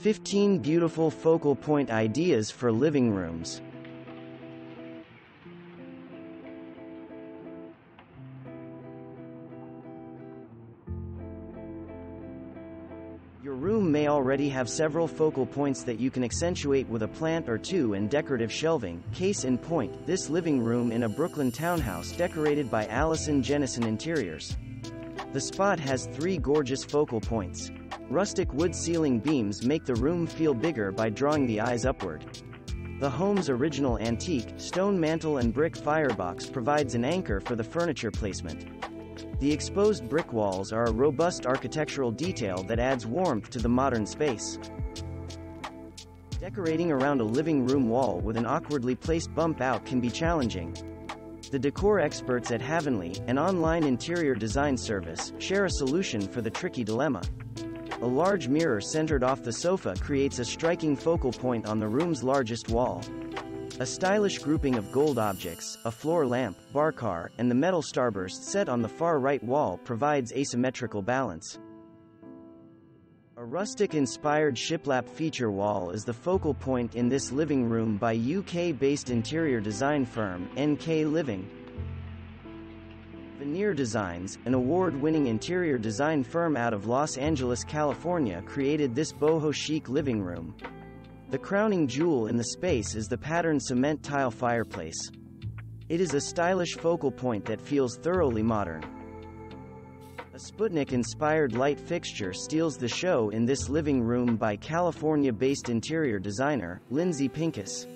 15 beautiful focal point ideas for living rooms. Your room may already have several focal points that you can accentuate with a plant or two and decorative shelving. Case in point, this living room in a Brooklyn townhouse decorated by Allison Jennison Interiors. The spot has three gorgeous focal points. Rustic wood ceiling beams make the room feel bigger by drawing the eyes upward. The home's original antique, stone mantel and brick firebox provides an anchor for the furniture placement. The exposed brick walls are a robust architectural detail that adds warmth to the modern space. Decorating around a living room wall with an awkwardly placed bump out can be challenging. The decor experts at Havenly, an online interior design service, share a solution for the tricky dilemma. A large mirror centered off the sofa creates a striking focal point on the room's largest wall. A stylish grouping of gold objects, a floor lamp, bar car, and the metal starburst set on the far right wall provides asymmetrical balance. A rustic-inspired shiplap feature wall is the focal point in this living room by UK-based interior design firm, NK Living. Veneer Designs, an award-winning interior design firm out of Los Angeles, California created this boho chic living room. The crowning jewel in the space is the patterned cement tile fireplace. It is a stylish focal point that feels thoroughly modern. A Sputnik-inspired light fixture steals the show in this living room by California-based interior designer, Lindsay Pincus.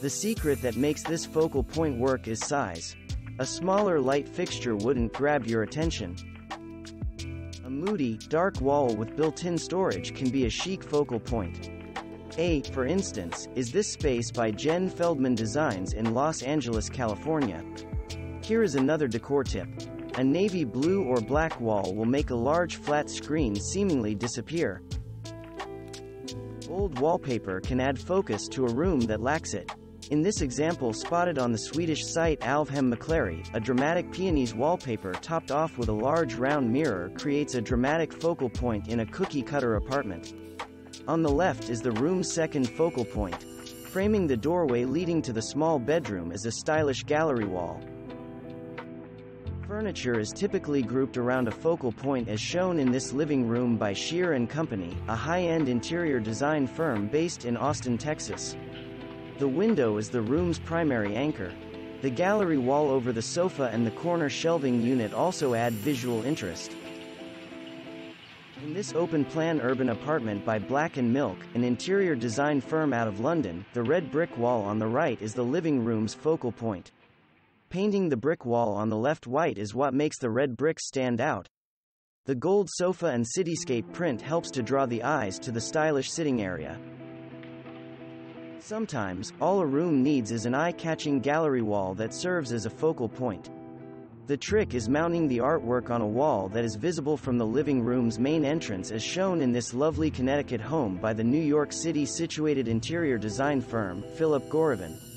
The secret that makes this focal point work is size. A smaller light fixture wouldn't grab your attention. A moody, dark wall with built-in storage can be a chic focal point. A, for instance, is this space by Jen Feldman Designs in Los Angeles, California. Here is another decor tip. A navy blue or black wall will make a large flat screen seemingly disappear. Bold wallpaper can add focus to a room that lacks it. In this example spotted on the Swedish site Alvhem Mäkleri, a dramatic peonies wallpaper topped off with a large round mirror creates a dramatic focal point in a cookie-cutter apartment. On the left is the room's second focal point. Framing the doorway leading to the small bedroom is a stylish gallery wall. Furniture is typically grouped around a focal point as shown in this living room by Shear & Company, a high-end interior design firm based in Austin, Texas. The window is the room's primary anchor. The gallery wall over the sofa and the corner shelving unit also add visual interest. In this open-plan urban apartment by Black & Milk, an interior design firm out of London, the red brick wall on the right is the living room's focal point. Painting the brick wall on the left white is what makes the red bricks stand out. The gold sofa and cityscape print helps to draw the eyes to the stylish sitting area. Sometimes, all a room needs is an eye-catching gallery wall that serves as a focal point. The trick is mounting the artwork on a wall that is visible from the living room's main entrance as shown in this lovely Connecticut home by the New York City situated interior design firm, Philip Gorrivan.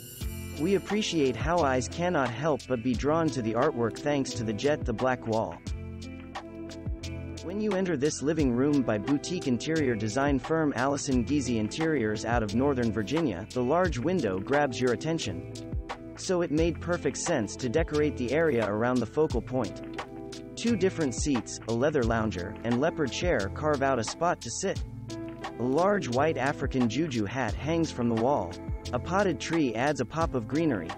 We appreciate how eyes cannot help but be drawn to the artwork thanks to the jet the black wall. When you enter this living room by boutique interior design firm Allison Giese Interiors out of Northern Virginia, the large window grabs your attention so it made perfect sense to decorate the area around the focal point. Two different seats, a leather lounger, and leopard chair carve out a spot to sit. A large white African juju hat hangs from the wall. A potted tree adds a pop of greenery.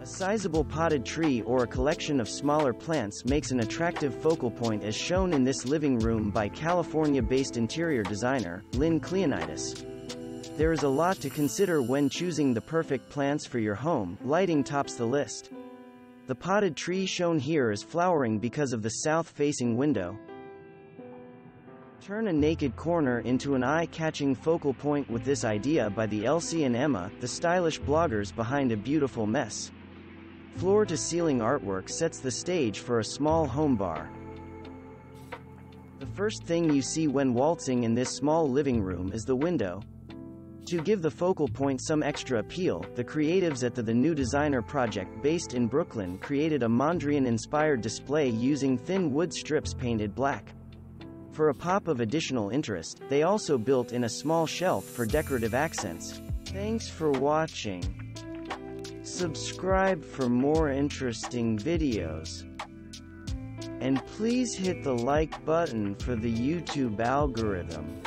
A sizable potted tree or a collection of smaller plants makes an attractive focal point as shown in this living room by California-based interior designer, Lynn Cleonidas. There is a lot to consider when choosing the perfect plants for your home, lighting tops the list. The potted tree shown here is flowering because of the south-facing window. Turn a naked corner into an eye-catching focal point with this idea by the Elsie and Emma, the stylish bloggers behind a beautiful mess. Floor-to-ceiling artwork sets the stage for a small home bar. The first thing you see when waltzing in this small living room is the window. To give the focal point some extra appeal, the creatives at the The New Designer project based in Brooklyn created a Mondrian-inspired display using thin wood strips painted black. For a pop of additional interest, they also built in a small shelf for decorative accents. Thanks for watching. Subscribe for more interesting videos. And please hit the like button for the YouTube algorithm.